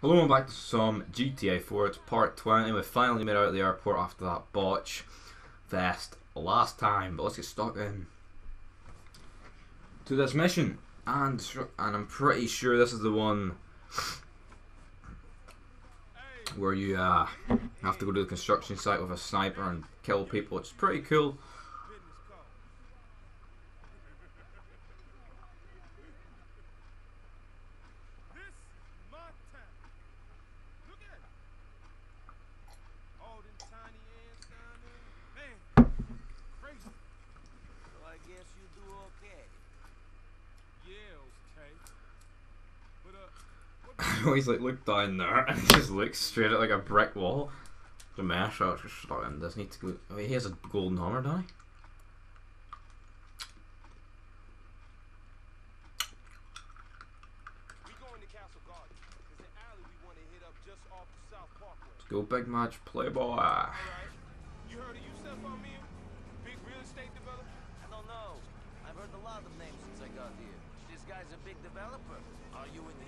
Hello and back to some GTA 4. It's part 20. We finally made it out of the airport after that botch fest last time. But let's get stuck in to this mission. And and I'm pretty sure this is the one where you uh, have to go to the construction site with a sniper and kill people. It's pretty cool. always like look down there and just looks straight at like a brick wall. The mesh oh, out just starting doesn't need to go mean he has a golden hammer, doesn't he? Let's go big match playboy. You heard of yourself on me? Big real estate developer? I don't know. I've heard a lot of names since I got here. This guy's a big developer. Are you with him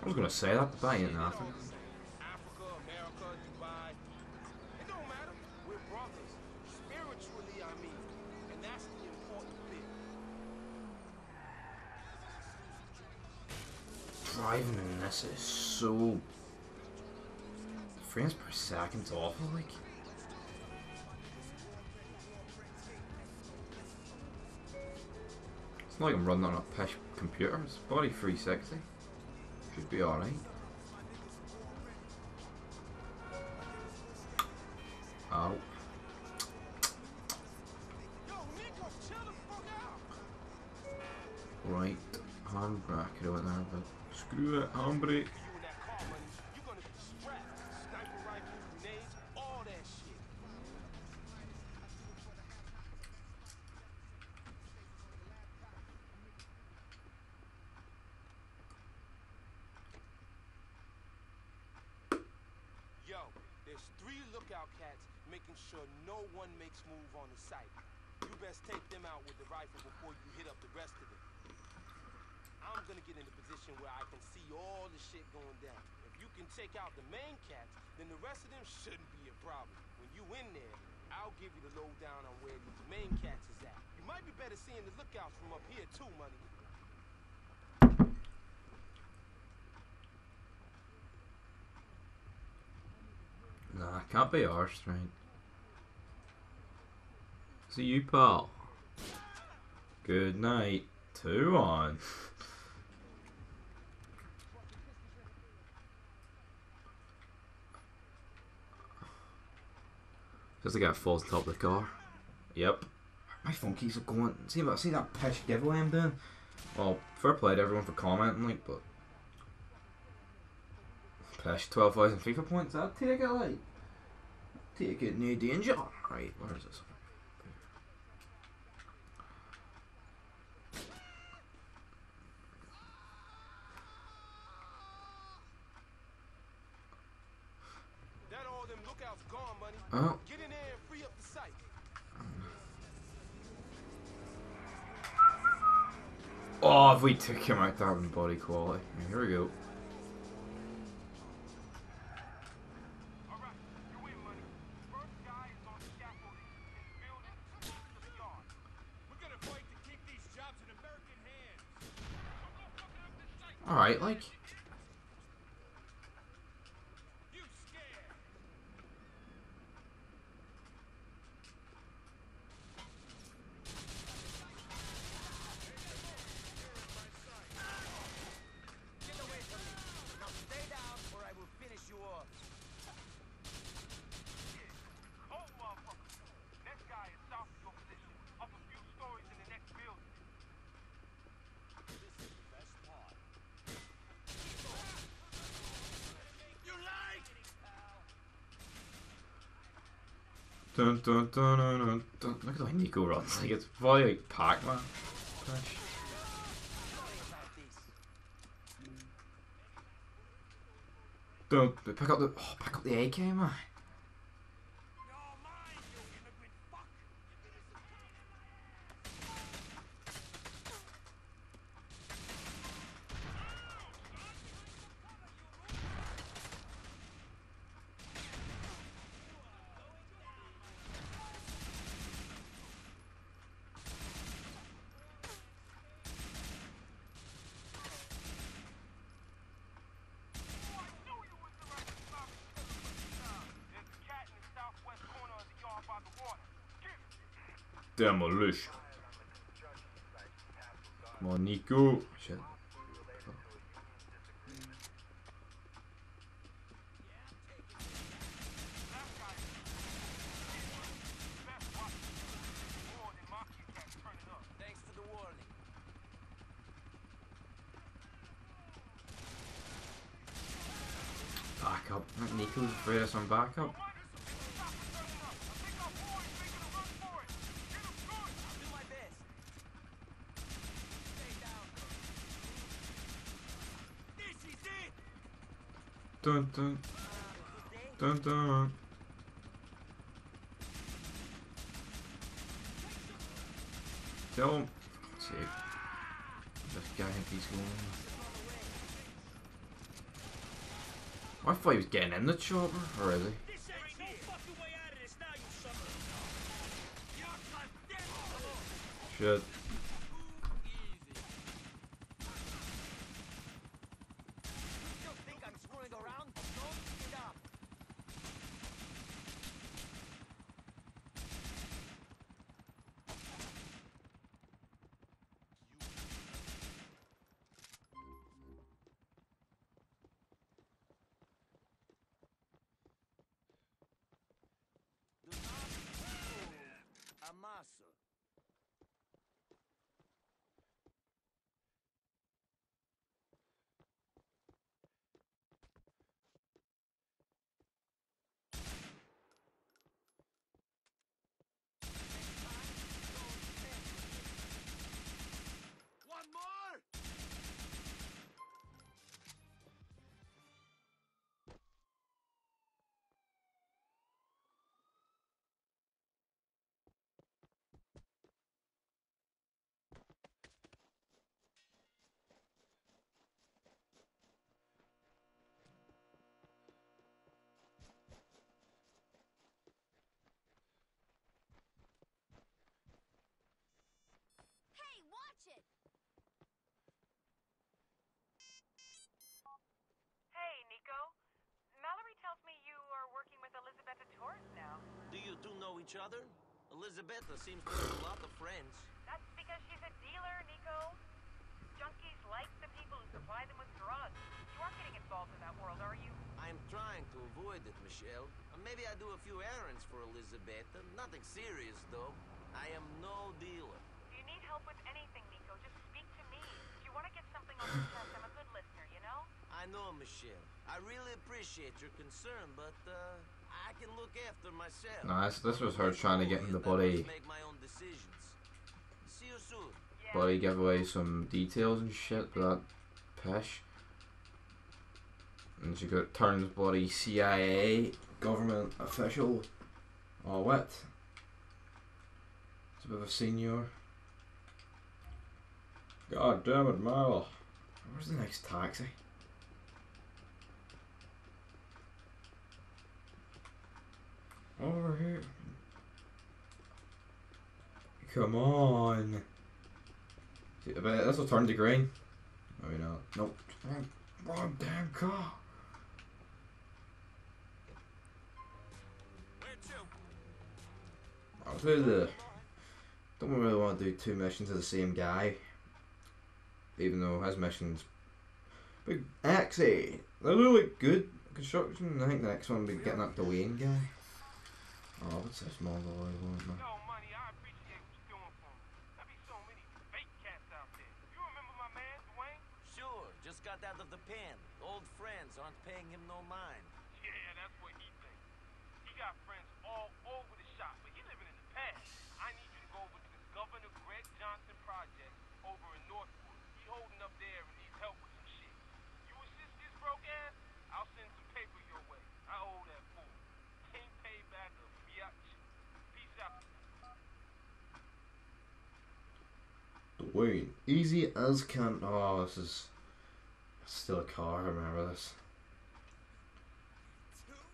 I was gonna say that, but I ain't nothing. driving in this is so frames per second's awful like it's not like I'm running on a pish computer it's body 360 should be alright oh right handbrake I went there but Screw it, hombre. Sure no one makes move on the site. You best take them out with the rifle before you hit up the rest of them. I'm gonna get in a position where I can see all the shit going down. If you can take out the main cats, then the rest of them shouldn't be a problem. When you in there, I'll give you the lowdown on where these main cats is at. You might be better seeing the lookouts from up here too, money. Nah, can't be ours, right? See you, pal. Good night. Two on. Just the guy falls on top of the car. Yep. My phone keeps going. See, see that pish giveaway I'm doing. Well, fair play to everyone for commenting, like, but pish twelve thousand FIFA points. I'll take it, like, take it, no danger. Right, where is this? Oh. Oh, if we took him out, that would body quality. Here we go. Alright, you win money. First guy is on scaffolding in the building to the yard. We're gonna fight to keep these jobs in American hands. Alright, like. You scared? Get away from me. Now stay down or I will finish you off. Oh, motherfucker. Next guy is south of your position, up a few stories in the next building. This is the best part. You like? Dun, dun, dun, dun, dun, dun. Look at the way Nico runs. Like it's probably like Pac-Man. Don't pick up the oh, pick up the AK, man. You're mine, you immigrant fuck. There's a cat in the southwest corner of the yard by the water. Get it. Demolition. Come on, Nico. Shit. Last guy Best watch. More than Mafia cats turning up. Thanks for the warning. Back up. I think Nico's afraid of some backup. Dun dun dun. Tell him. Sake. This guy think he's going. I thought he was getting in the chopper, or is he? This ain't no fucking way out of this now, you sucker. You're Shit. still think I'm screwing around? Don't get up. Do not fool Amaso. One more! Hey, watch it! Hey, Nico. Mallorie tells me you are working with Elizabeta Torres now. Do you two know each other? Elizabeta seems to have a lot of friends. That's because she's a dealer, Nico. Junkies like the people who supply them with drugs. You aren't getting involved in that world, are you? I'm trying to avoid it, Michelle. Uh, Maybe I do a few errands for Elizabeta. Nothing serious, though. I am no dealer. If you need help with anything, Nico, just speak to me. If you want to get something off your chest, I'm a good listener, you know? I know, Michelle. I really appreciate your concern, but uh, I can look after myself. No, this, this was her trying to get in the body, must Make my own decisions. See you soon. Yeah. body give away some details and shit for that pish. And she got turns body CIA government official. Oh, what? It's a bit of a senior. God damn it, Mal. Where's the next taxi? Over here. Come on. Bet this will turn to green. Maybe not. Nope. Wrong, damn car. I'll do the. Don't really want to do two missions of the same guy. Even though his missions. Big Axie! They look good construction. I think the next one will be getting up the Wayne guy. Oh, what's this mongoloid one? man? Yo, money, I appreciate what you're doing for me. There be so many fake cats out there. You remember my man, Dwayne? Sure, just got out of the pen. Old friends aren't paying him no mind. Yeah, that's what he thinks. He got friends all over the shop, but he living in the past. I need you to go over to this Governor Greg Johnson project over in Northwood. He holding up there and needs help with some shit. You assist this broke ass, I'll send some paper your way. I owe that fool. Can't pay back a biatch. Peace out. Dwayne. Easy as can. Oh, this is. Still a car, I remember this.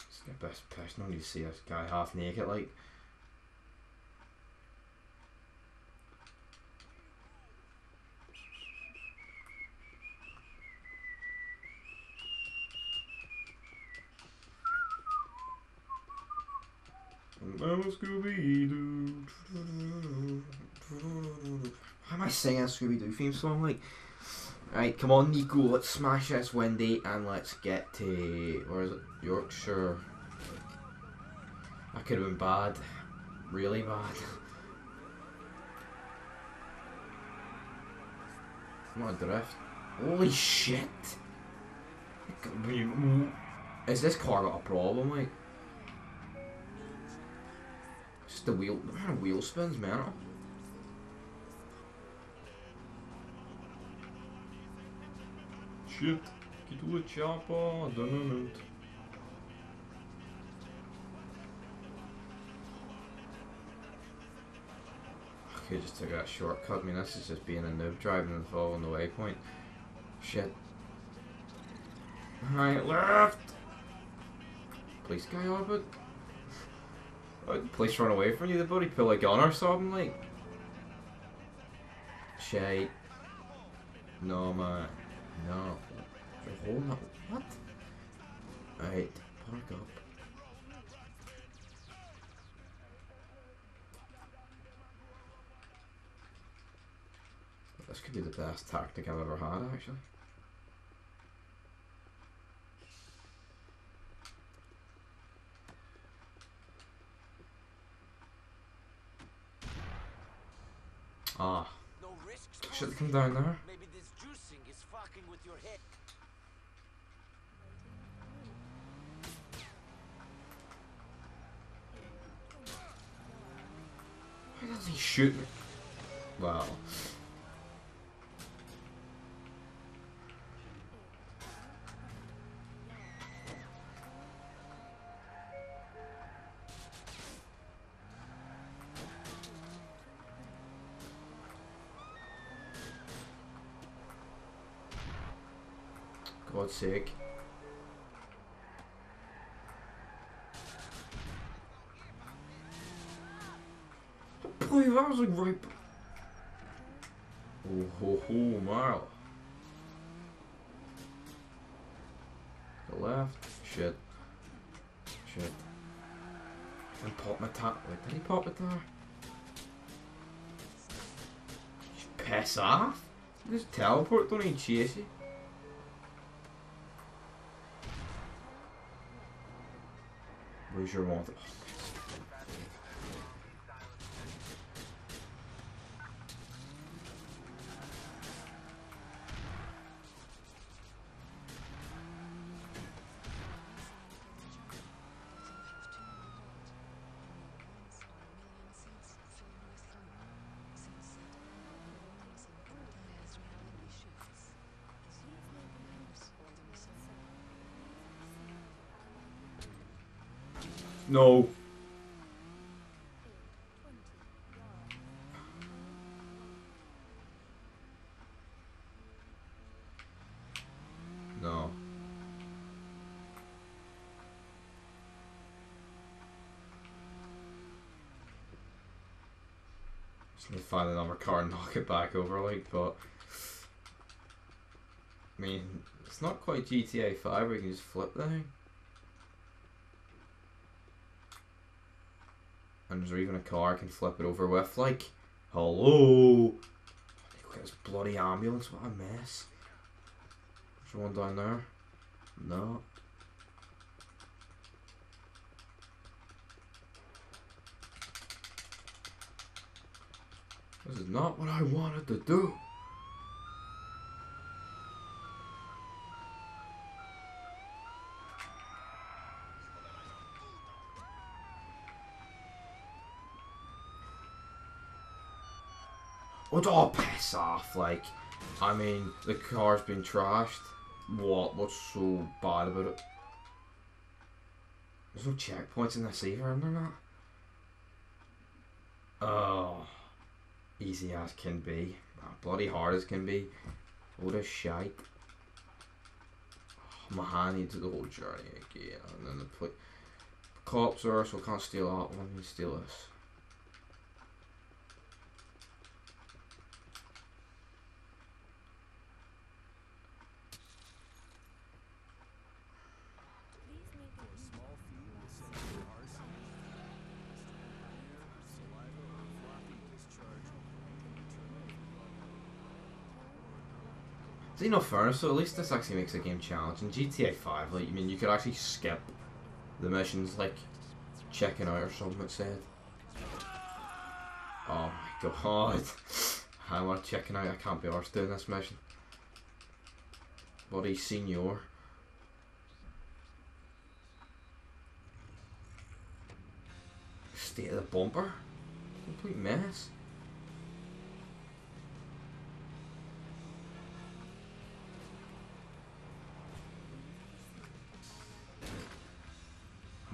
It's the best person you see a guy half naked, like. I'm Scooby Doo. Why am I singing a Scooby Doo theme song? Like, right, come on, Nico, let's smash this Wendy and let's get to where is it? Yorkshire. That could have been bad, really bad. I'm drift. Holy shit! Is this car got a problem, like? Just the wheel, of wheel spins, man? Shit, get to a chopper, dun Okay, just took that shortcut. I mean, this is just being a noob driving and following the waypoint. Shit. Right, left! Police guy off it? Oh, police run away from you, the buddy pull a gun or something, like. Shite. No, man. No. Holding up. What? Right, park up. This could be the best tactic I've ever had, actually. Ah, should come down there. Maybe this juicing is fucking with your head. Why does he? Wow. God's sake. Boy, that was like right. Oh ho ho, Marl. The left. Shit. Shit. And pop my tire. Wait, did he pop my tire? Just piss off? Just teleport, don't even chase you. Where's your want? No. No. Just gonna find another car and knock it back over, like, but... I mean, it's not quite GTA 5 where you can just flip the thing. There even a car can flip it over with? Like, hello! Look at this bloody ambulance, what a mess. Is there one down there? No. This is not what I wanted to do. Oh, oh, piss off! Like, I mean, the car's been trashed. What? What's so bad about it? There's no checkpoints in this either, are there not? Oh, easy as can be. Ah, bloody hard as can be. What a shite. Oh, my hand needs the whole journey again. And then the cops are, so I can't steal that one. You steal this. Fairness, so at least this actually makes the game challenging. GTA 5, like, I mean, you could actually skip the missions, like, checking out or something, it said. Oh my god. I want checking out, I can't be arsed doing this mission. Bloody senior. State of the bumper? Complete mess.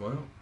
Well. Right.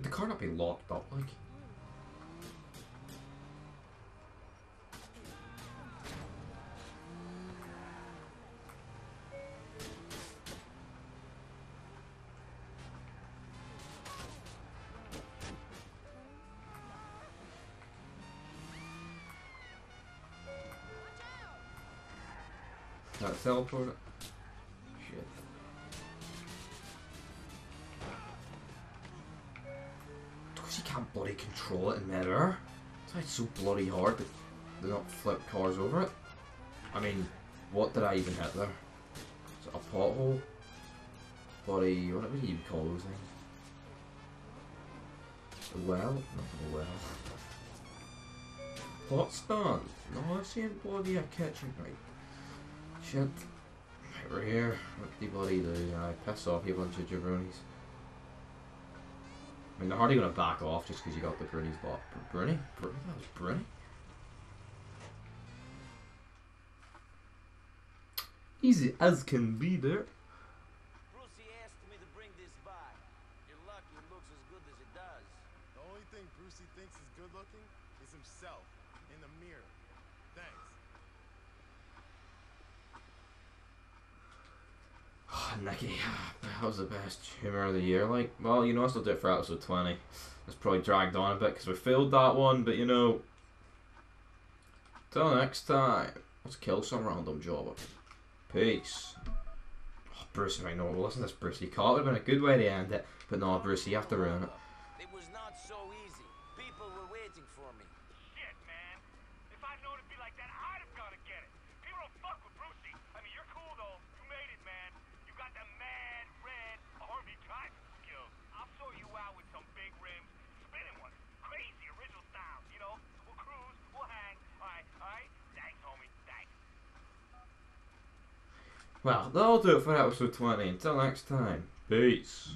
Would the car not be locked up like? That teleporter? Bloody control it in midair. So bloody hard to, not flip cars over it. I mean, what did I even hit there? Is it a pothole? Bloody, what would you even call those things? A well? Not a well. Pot stand? No, I see bloody a kitchen, right? Shit. Right, we're here. What do you bloody do? I piss off you bunch of jabronis. I mean, they're hardly gonna back off just because you got the Brunies bot. Bruni? Bruni? That was Bruni? Easy as can be there. Brucie asked me to bring this by. You're lucky it looks as good as it does. The only thing Brucie thinks is good looking is himself in the mirror. Thanks. Ah, Nicky, that was the best humour of the year. Like, well, you know, I still do it for episode 20. It's probably dragged on a bit because we failed that one, but you know. Till next time, let's kill some random jobber. Peace. Oh, Bruce, I know. Listen to this, Bruce. You caught would have been a good way to end it, but no, Bruce, you have to ruin it. It was not so easy. People were waiting for me. Shit, man. If I'd known it'd be like that, I'd have gone to get it. People don't fuck with Brucie. I mean, you're cool though. You made it, man. You got the mad red army type skills. I'll sort you out with some big rims, spinning ones, crazy original styles. You know, we'll cruise, we'll hang. All right, all right. Thanks, homie. Thanks. Well, that'll do it for episode 20. Until next time, peace.